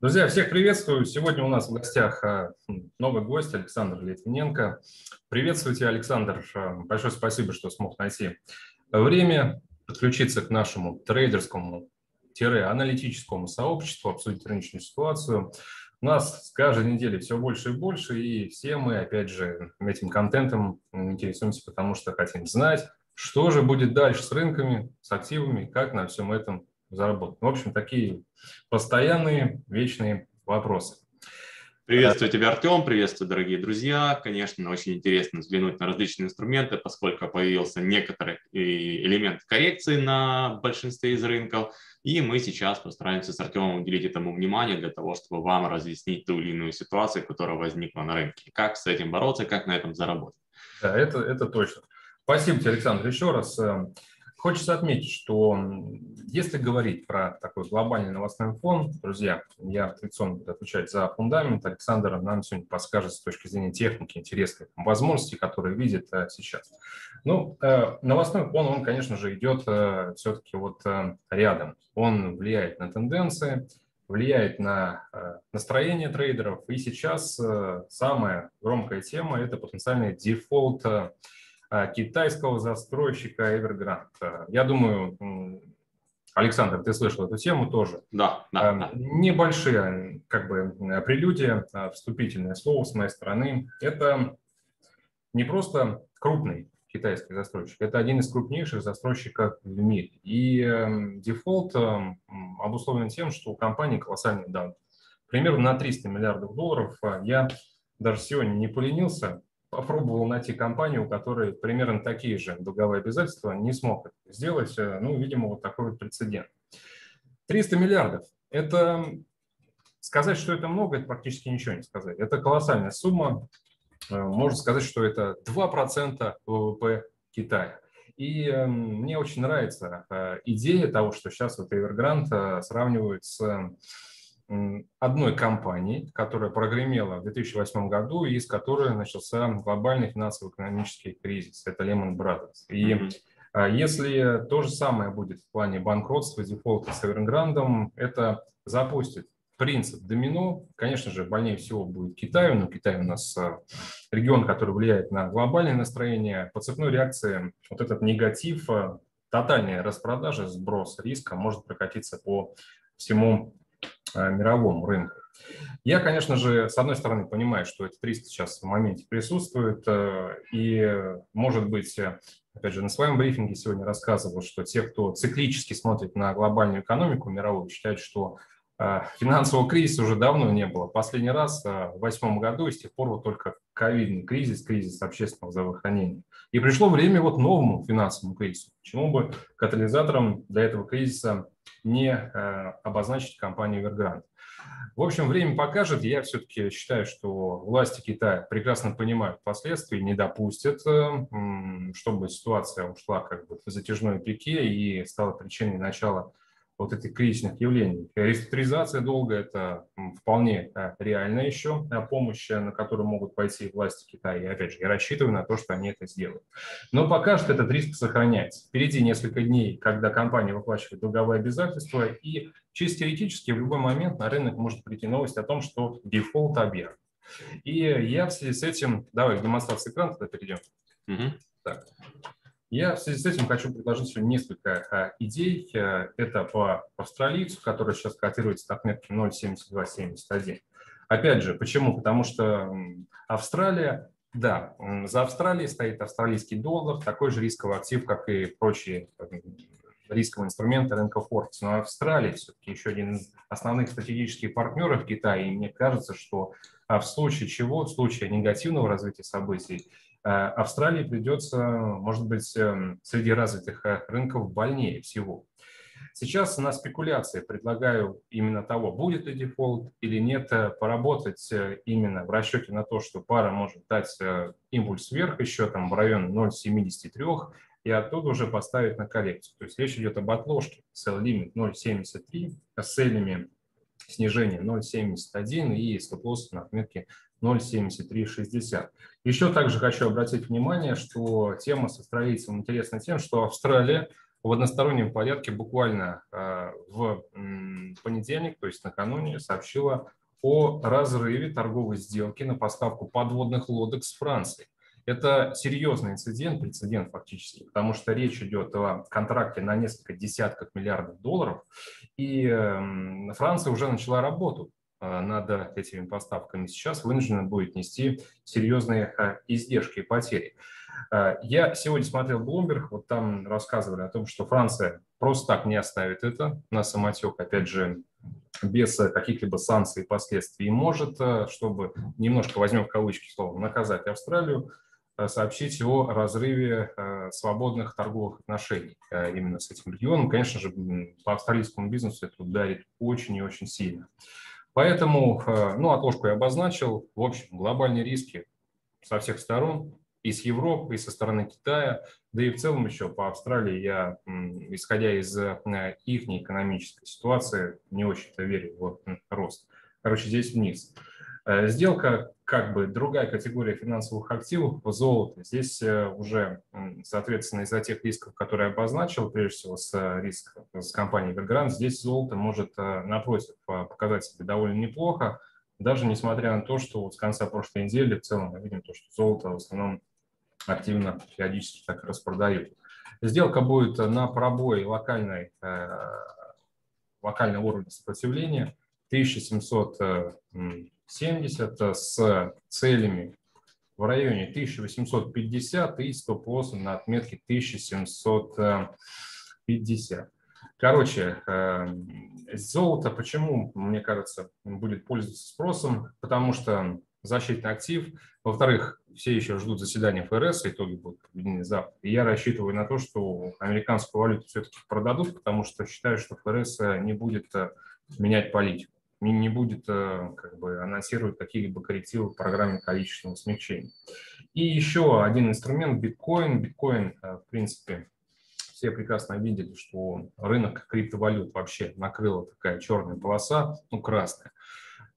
Друзья, всех приветствую. Сегодня у нас в гостях а, новый гость Александр Литвиненко. Приветствуйте, Александр. А, большое спасибо, что смог найти время подключиться к нашему трейдерскому аналитическому сообществу, обсудить рыночную ситуацию. У нас с каждой недели все больше и больше, и все мы, опять же, этим контентом интересуемся, потому что хотим знать, что же будет дальше с рынками, с активами, как на всем этом заработать. В общем, такие постоянные, вечные вопросы. Приветствую тебя, Артем, приветствую, дорогие друзья. Конечно, очень интересно взглянуть на различные инструменты, поскольку появился некоторый элемент коррекции на большинстве из рынков. И мы сейчас постараемся с Артемом уделить этому внимание для того, чтобы вам разъяснить ту или иную ситуацию, которая возникла на рынке. Как с этим бороться, как на этом заработать. Да, это, это точно. Спасибо тебе, Александр, еще раз. Хочется отметить, что если говорить про такой глобальный новостной фон, друзья, я традиционно буду отвечать за фундамент. Александр нам сегодня подскажет с точки зрения техники интересных возможностей, которые видит э, сейчас. Ну, э, новостной фон, он, конечно же, идет э, все-таки вот рядом. Он влияет на тенденции, влияет на настроение трейдеров. И сейчас самая громкая тема – это потенциальный дефолт китайского застройщика Evergrande. Я думаю, Александр, ты слышал эту тему тоже. Да, да. да. Небольшие, как бы, прелюдия, а, вступительное слово с моей стороны. Это не просто крупный китайский застройщик, это один из крупнейших застройщиков в мире. И эм, дефолт эм, обусловлен тем, что у компании колоссальный данные. Примерно на 300 миллиардов долларов. Я даже сегодня не поленился, попробовал найти компанию, у которой примерно такие же долговые обязательства, не смог это сделать. Э, ну, видимо, вот такой вот прецедент. 300 миллиардов. Это сказать, что это много, это практически ничего не сказать. Это колоссальная сумма. Э, можно сказать, что это 2% ВВП Китая. И эм, мне очень нравится э, идея того, что сейчас вот Evergrande сравнивают с одной компании, которая прогремела в 2008 году и из которой начался глобальный финансово-экономический кризис. Это Lehman Brothers. И mm-hmm. если то же самое будет в плане банкротства, дефолта с Evergrande, это запустит принцип домино. Конечно же, больнее всего будет Китай, но Китай у нас а, регион, который влияет на глобальное настроение. По цепной реакции вот этот негатив, а, тотальная распродажа, сброс риска может прокатиться по всему мировому рынку. Я, конечно же, с одной стороны понимаю, что эти 300 сейчас в моменте присутствуют, э, и, может быть, э, опять же, на своем брифинге сегодня рассказывал, что те, кто циклически смотрит на глобальную экономику мировую, считают, что финансового кризиса уже давно не было. Последний раз в 2008 году, и с тех пор вот только ковидный кризис, кризис общественного здравоохранения. И пришло время вот новому финансовому кризису. Почему бы катализатором для этого кризиса не э, обозначить компанию Evergrande. В общем, время покажет. Я все-таки считаю, что власти Китая прекрасно понимают последствия, не допустят, э, чтобы ситуация ушла как бы в затяжной пике и стала причиной начала вот этих кризисных явлений. Реструктуризация долга – это вполне э, реальная еще э, помощь, на которую могут пойти власти Китая. И опять же, я рассчитываю на то, что они это сделают. Но пока что этот риск сохраняется. Впереди несколько дней, когда компания выплачивает долговые обязательства, и чисто теоретически в любой момент на рынок может прийти новость о том, что дефолт объявлен. И я в связи с этим, давай к демонстрации экрана тогда перейдем. Угу. Так. Я в связи с этим хочу предложить сегодня несколько а, идей. Э, это по австралийцу, который сейчас котируется на отметке 0,7271. Опять же, почему? Потому что Австралия, да, за Австралией стоит австралийский доллар, такой же рисковый актив, как и прочие рисковые инструменты рынка Форекс. Но Австралия все-таки еще один из основных стратегических партнеров Китая, и мне кажется, что а, в случае чего, в случае негативного развития событий, Э, Австралии придется, может быть, эм, среди развитых э, рынков больнее всего. Сейчас на спекуляции предлагаю именно того, будет ли дефолт или нет, э, поработать именно в расчете на то, что пара может дать импульс вверх еще там в район 0,73 и оттуда уже поставить на коррекцию. То есть речь идет об отложке sell limit 0,73 с целями снижения 0,71 и стоп-лосс на отметке 0,7360. Еще также хочу обратить внимание, что тема с австралийцем интересна тем, что Австралия в одностороннем порядке буквально э, в понедельник, то есть накануне, сообщила о разрыве торговой сделки на поставку подводных лодок с Францией. Это серьезный инцидент, прецедент фактически, потому что речь идет о контракте на несколько десятков миллиардов долларов, и эм, Франция уже начала работу э, над этими поставками. Сейчас вынуждена будет нести серьезные э, издержки и потери. Э, я сегодня смотрел Bloomberg, вот там рассказывали о том, что Франция просто так не оставит это на самотек, опять же, без каких-либо санкций и последствий. И может, чтобы немножко возьмем в кавычки слово, наказать Австралию, Э, сообщить о разрыве э, свободных торговых отношений э, именно с этим регионом. Конечно же, по австралийскому бизнесу это ударит очень и очень сильно. Поэтому, ну, отложку я обозначил. В общем, глобальные риски со всех сторон, и с Европы, и со стороны Китая, да и в целом еще по Австралии я, исходя из их экономической ситуации, не очень-то верю в рост. Короче, здесь вниз. Э, сделка как бы другая категория финансовых активов, золото. Здесь э, уже, соответственно, из-за тех рисков, которые я обозначил, прежде всего с э, риском с компанией Evergrande, здесь золото может, напротив, показать себя довольно неплохо, даже несмотря на то, что вот с конца прошлой недели в целом мы видим то, что золото в основном активно периодически так распродают. Сделка будет на пробой локальной, локального уровня сопротивления 1700 70 с целями в районе 1850 и стоп-лоссом на отметке 1750. Короче, э, золото почему, мне кажется, будет пользоваться спросом? Потому что защитный актив. Во-вторых, все еще ждут заседания ФРС, итоги будут проведены завтра. И я рассчитываю на то, что американскую валюту все-таки продадут, потому что считаю, что ФРС не будет э, менять политику не будет э, как бы, анонсировать какие-либо коррективы в программе количественного смягчения. И еще один инструмент – биткоин. Биткоин, э, в принципе, все прекрасно видели, что рынок криптовалют вообще накрыла такая черная полоса, ну, красная.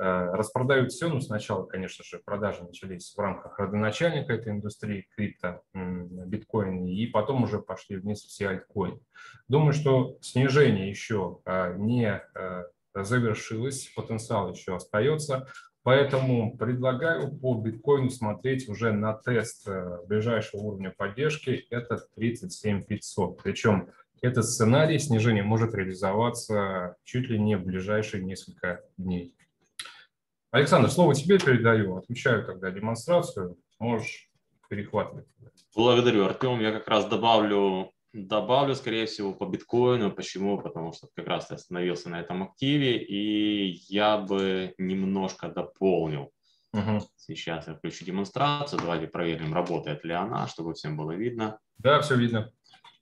Э, распродают все, ну, сначала, конечно же, продажи начались в рамках родоначальника этой индустрии, крипто, биткоин, и потом уже пошли вниз все альткоины. Думаю, что снижение еще не завершилась, потенциал еще остается. Поэтому предлагаю по биткоину смотреть уже на тест э, ближайшего уровня поддержки, это 37 500. Причем этот сценарий снижения может реализоваться чуть ли не в ближайшие несколько дней. Александр, слово тебе передаю. Отключаю тогда демонстрацию. Можешь перехватывать. Благодарю, Артем. Я как раз добавлю Добавлю, скорее всего, по биткоину. Почему? Потому что как раз я остановился на этом активе, и я бы немножко дополнил. Угу. Сейчас я включу демонстрацию. Давайте проверим, работает ли она, чтобы всем было видно. Да, все видно.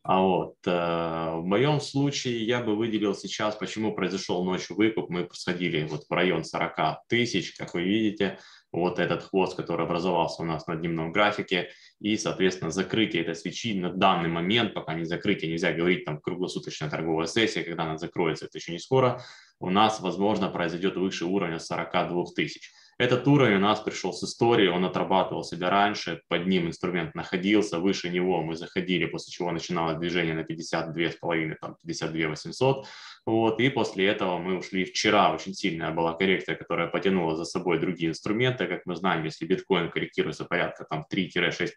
А вот э, в моем случае я бы выделил сейчас, почему произошел ночью выкуп. Мы сходили вот в район 40 тысяч, как вы видите вот этот хвост, который образовался у нас на дневном графике, и, соответственно, закрытие этой свечи на данный момент, пока не закрытие, нельзя говорить там круглосуточная торговая сессия, когда она закроется, это еще не скоро, у нас, возможно, произойдет выше уровня 42 тысяч. Этот уровень у нас пришел с истории, он отрабатывал себя раньше, под ним инструмент находился, выше него мы заходили, после чего начиналось движение на 52,5, там 52 800, вот, и после этого мы ушли. Вчера, очень сильная была коррекция, которая потянула за собой другие инструменты, как мы знаем, если биткоин корректируется порядка там 3-6%,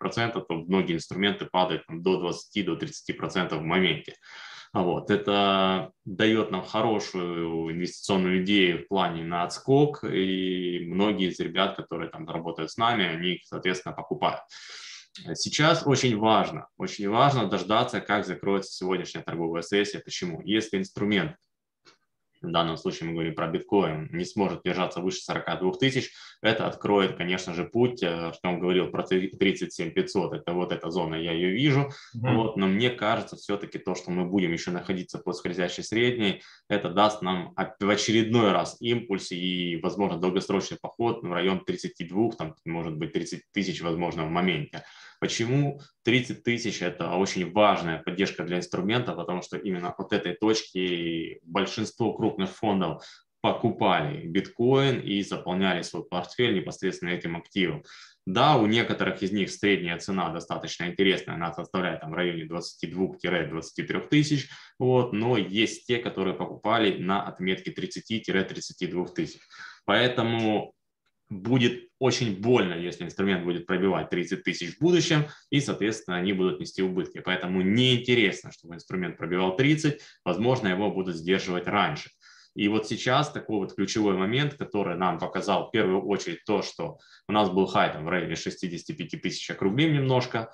то многие инструменты падают там, до 20-30% до 30% в моменте. Вот. Это дает нам хорошую инвестиционную идею в плане на отскок, и многие из ребят, которые там работают с нами, они их, соответственно, покупают. Сейчас очень важно, очень важно дождаться, как закроется сегодняшняя торговая сессия. Почему? Если инструмент в данном случае мы говорим про биткоин, не сможет держаться выше 42 тысяч, это откроет, конечно же, путь, э, что он говорил про 37 500, это вот эта зона, я ее вижу, mm-hmm. вот, но мне кажется все-таки то, что мы будем еще находиться под скользящей средней, это даст нам в очередной раз импульс и, возможно, долгосрочный поход в район 32, там, может быть, 30 тысяч, возможно, в моменте. Почему 30 тысяч – это очень важная поддержка для инструмента, потому что именно от этой точки большинство крупных фондов покупали биткоин и заполняли свой портфель непосредственно этим активом. Да, у некоторых из них средняя цена достаточно интересная, она составляет там в районе 22-23 тысяч, вот, но есть те, которые покупали на отметке 30-32 тысяч. Поэтому будет очень больно, если инструмент будет пробивать 30 тысяч в будущем, и, соответственно, они будут нести убытки. Поэтому неинтересно, чтобы инструмент пробивал 30, возможно, его будут сдерживать раньше. И вот сейчас такой вот ключевой момент, который нам показал в первую очередь то, что у нас был хай там в районе 65 тысяч, округлим немножко,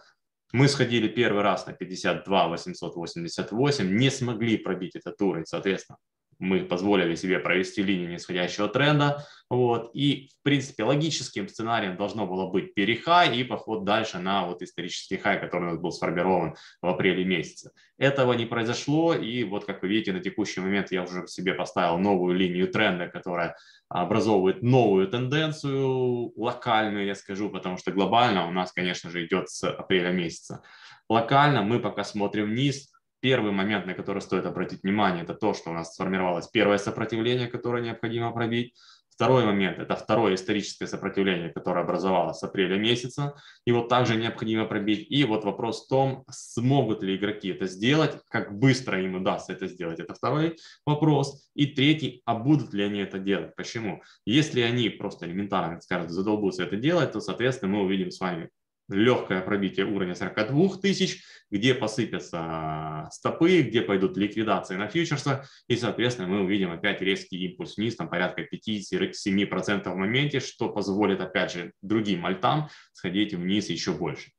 мы сходили первый раз на 52 888, не смогли пробить этот уровень, соответственно, мы позволили себе провести линию нисходящего тренда. Вот, и, в принципе, логическим сценарием должно было быть перехай и поход дальше на вот исторический хай, который у нас был сформирован в апреле месяце. Этого не произошло, и вот, как вы видите, на текущий момент я уже себе поставил новую линию тренда, которая образовывает новую тенденцию локальную, я скажу, потому что глобально у нас, конечно же, идет с апреля месяца. Локально мы пока смотрим вниз, Первый момент, на который стоит обратить внимание, это то, что у нас сформировалось первое сопротивление, которое необходимо пробить. Второй момент – это второе историческое сопротивление, которое образовалось с апреля месяца. Его также необходимо пробить. И вот вопрос в том, смогут ли игроки это сделать, как быстро им удастся это сделать. Это второй вопрос. И третий, а будут ли они это делать? Почему? Если они просто элементарно, скажут, задолбутся это делать, то, соответственно, мы увидим с вами легкое пробитие уровня 42 тысяч, где посыпятся стопы, где пойдут ликвидации на фьючерсах, и, соответственно, мы увидим опять резкий импульс вниз, там порядка 5-7% в моменте, что позволит, опять же, другим альтам сходить вниз еще больше.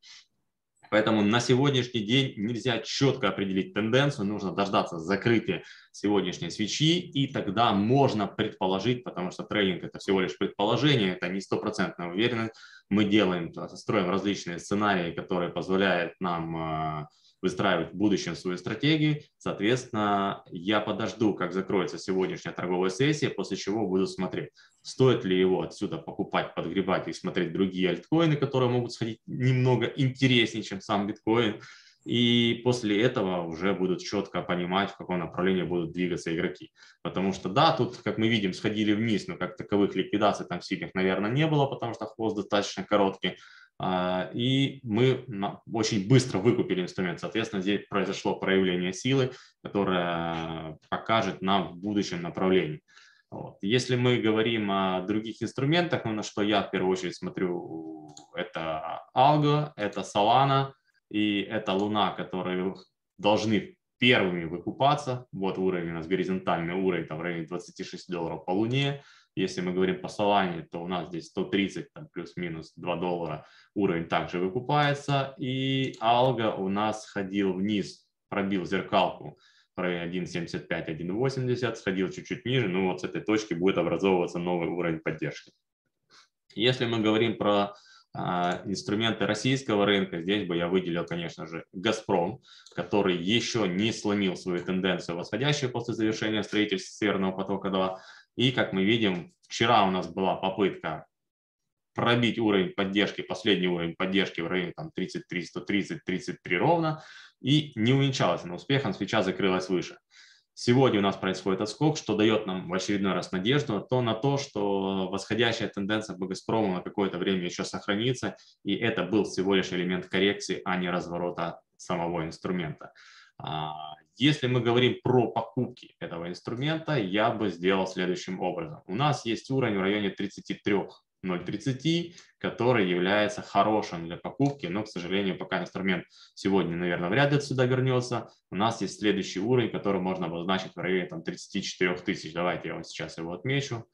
Поэтому на сегодняшний день нельзя четко определить тенденцию, нужно дождаться закрытия сегодняшней свечи, и тогда можно предположить, потому что трейдинг это всего лишь предположение, это не стопроцентная уверенность. Мы делаем, строим различные сценарии, которые позволяют нам а, выстраивать в будущем свою стратегию. Соответственно, я подожду, как закроется сегодняшняя торговая сессия, после чего буду смотреть, стоит ли его отсюда покупать, подгребать и смотреть другие альткоины, которые могут сходить немного интереснее, чем сам биткоин. И после этого уже будут четко понимать, в каком направлении будут двигаться игроки. Потому что да, тут, как мы видим, сходили вниз, но как таковых ликвидаций там сильных, наверное, не было, потому что хвост достаточно короткий. А, и мы очень быстро выкупили инструмент. Соответственно, здесь произошло проявление силы, которое покажет нам в будущем направлении. Вот. Если мы говорим о других инструментах, ну, на что я в первую очередь смотрю, это Algo, это Solana и это Луна, которые должны первыми выкупаться. Вот уровень у нас горизонтальный уровень, там в районе 26 долларов по Луне. Если мы говорим по Solana, то у нас здесь 130 там, плюс-минус 2 доллара уровень также выкупается. И Алга у нас ходил вниз, пробил зеркалку в районе 1.75, 1.80, сходил чуть-чуть ниже. Ну вот с этой точки будет образовываться новый уровень поддержки. Если мы говорим про а, инструменты российского рынка, здесь бы я выделил, конечно же, «Газпром», который еще не сломил свою тенденцию восходящую после завершения строительства Северного потока-2. И, как мы видим, вчера у нас была попытка пробить уровень поддержки, последний уровень поддержки в районе там, 33, 130, 33 ровно, и не увенчалась она успехом, свеча закрылась выше. Сегодня у нас происходит отскок, что дает нам в очередной раз надежду то на то, что восходящая тенденция по на какое-то время еще сохранится, и это был всего лишь элемент коррекции, а не разворота самого инструмента. Если мы говорим про покупки этого инструмента, я бы сделал следующим образом. У нас есть уровень в районе 33 0.30, который является хорошим для покупки, но, к сожалению, пока инструмент сегодня, наверное, вряд ли отсюда вернется. У нас есть следующий уровень, который можно обозначить в районе там, 34 тысяч. Давайте я вот сейчас его отмечу.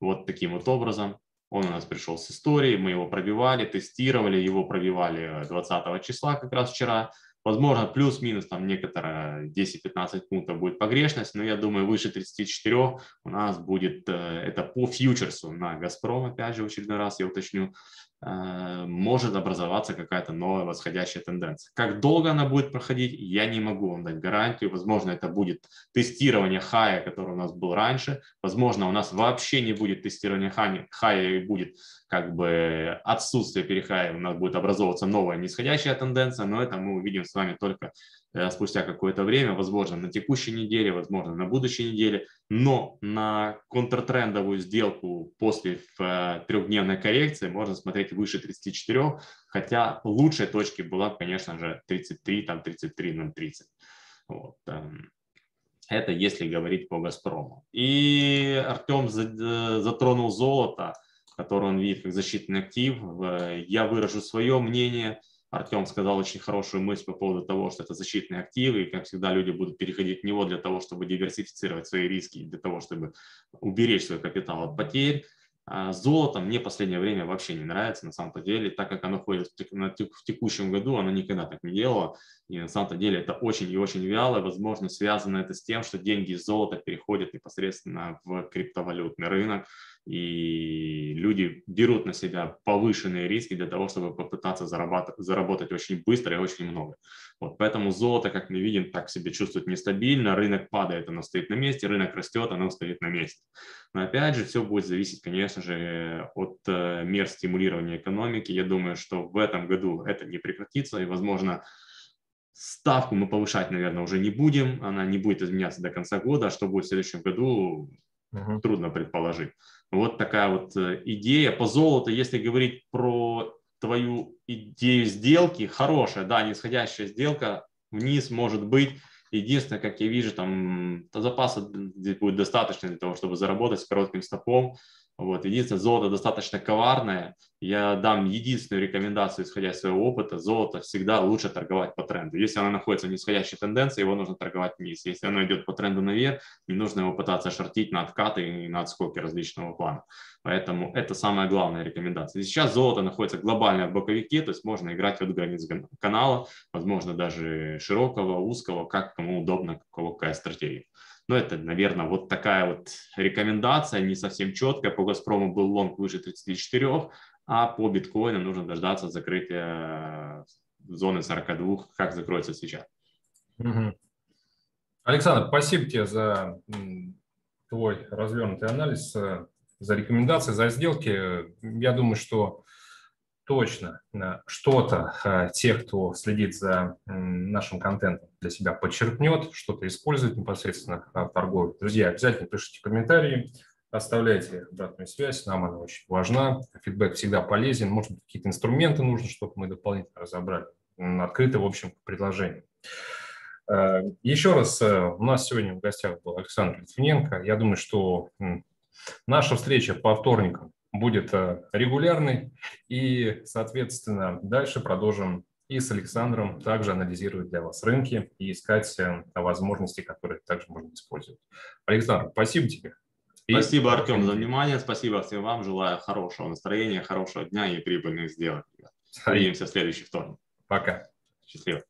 Вот таким вот образом. Он у нас пришел с историей, мы его пробивали, тестировали, его пробивали 20 числа как раз вчера. Возможно, плюс-минус там некоторые 10-15 пунктов будет погрешность, но я думаю, выше 34 у нас будет, э, это по фьючерсу на «Газпром», опять же, в очередной раз я уточню, может образоваться какая-то новая восходящая тенденция. Как долго она будет проходить, я не могу вам дать гарантию. Возможно, это будет тестирование хая, который у нас был раньше. Возможно, у нас вообще не будет тестирования хая и будет как бы отсутствие перехая, у нас будет образовываться новая нисходящая тенденция, но это мы увидим с вами только э, спустя какое-то время, возможно, на текущей неделе, возможно, на будущей неделе, но на контртрендовую сделку после э, трехдневной коррекции можно смотреть выше 34, хотя лучшей точки была, конечно же, 33, там 33, 0,30. Вот. Эм, это если говорить по «Газпрому». И Артем затронул золото – который он видит как защитный актив. Я выражу свое мнение. Артем сказал очень хорошую мысль по поводу того, что это защитные активы, и, как всегда, люди будут переходить в него для того, чтобы диверсифицировать свои риски, для того, чтобы уберечь свой капитал от потерь. А золото мне последнее время вообще не нравится на самом-то деле, так как оно ходит в текущем году, оно никогда так не делало. И на самом-то деле это очень и очень вяло. Возможно, связано это с тем, что деньги из золота переходят непосредственно в криптовалютный рынок и люди берут на себя повышенные риски для того, чтобы попытаться заработать, заработать очень быстро и очень много. Вот, поэтому золото, как мы видим, так себя чувствует нестабильно, рынок падает, оно стоит на месте, рынок растет, оно стоит на месте. Но опять же, все будет зависеть, конечно же, от э, мер стимулирования экономики. Я думаю, что в этом году это не прекратится, и, возможно, ставку мы повышать, наверное, уже не будем, она не будет изменяться до конца года, а что будет в следующем году, угу. трудно предположить. Вот такая вот э, идея. По золоту, если говорить про твою идею сделки, хорошая, да, нисходящая сделка, вниз может быть. Единственное, как я вижу, там запаса здесь будет достаточно для того, чтобы заработать с коротким стопом. Вот. Единственное, золото достаточно коварное. Я дам единственную рекомендацию, исходя из своего опыта. Золото всегда лучше торговать по тренду. Если оно находится в нисходящей тенденции, его нужно торговать вниз. Если оно идет по тренду наверх, не нужно его пытаться шортить на откаты и на отскоки различного плана. Поэтому это самая главная рекомендация. Сейчас золото находится глобально в боковике, то есть можно играть от границ канала, возможно, даже широкого, узкого, как кому удобно, какая стратегия. Но это, наверное, вот такая вот рекомендация, не совсем четкая. По «Газпрому» был лонг выше 34, а по биткоину нужно дождаться закрытия зоны 42, как закроется сейчас. Александр, спасибо тебе за твой развернутый анализ, э, за рекомендации, за сделки. Я думаю, что точно что-то э, тех, кто следит за нашим контентом, для себя подчеркнет, что-то использует непосредственно в торговле. Друзья, обязательно пишите комментарии, оставляйте обратную связь, нам она очень важна. Фидбэк всегда полезен, может быть, какие-то инструменты нужны, чтобы мы дополнительно разобрали. Открыты, в общем. Э, еще раз, э, у нас сегодня в гостях был Александр Литвиненко. Я думаю, что наша встреча по вторникам будет э, регулярный. И, соответственно, дальше продолжим и с Александром также анализировать для вас рынки и искать э, возможности, которые также можно использовать. Александр, спасибо тебе. И спасибо, Артем, за внимание. Спасибо всем вам. Желаю хорошего настроения, хорошего дня и прибыльных сделок. Увидимся в следующий вторник. Пока. Счастливо.